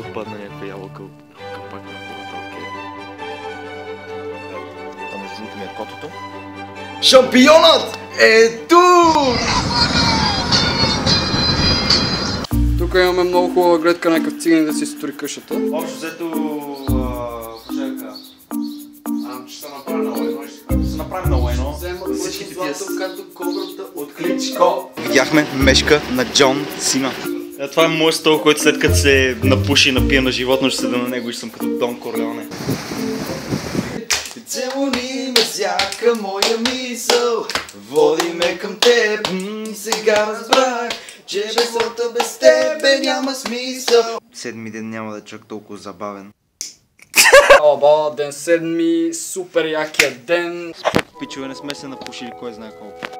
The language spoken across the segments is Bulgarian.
дето падна някаква ябълка от капак на хората, окей. А между другото ми е котото. Шампионът е тук! Тук имаме много хубава гледка, нека цигане да си стори къщата. Общо взето Ам, ще се направи на лайно, ще направи на лайно. Всичките тия... Както кобрата от Кличко. Видяхме мешка на Джон Сина. Е, Това е моят стол, който след като се напуши и напие на животно, ще седа на него и ще съм като Дон Корлеоне. Целуни ме всяка моя мисъл, води ме към теб, сега разбрах, че без ота без тебе няма смисъл. Седми ден няма да е чак толкова забавен. Оба, ден седми, супер якия ден. Пичове не сме се напушили кой знае колко.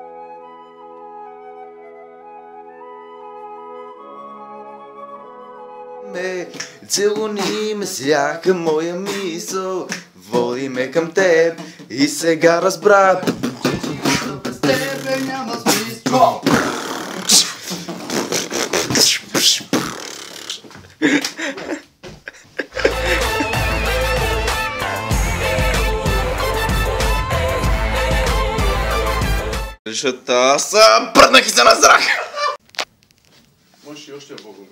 Ме, целуни ме всяка моя мисъл, води ме към теб и сега разбра. Без тебе няма смисъл. Защото аз съм пръднах и се назрах. Можеш и още Богом.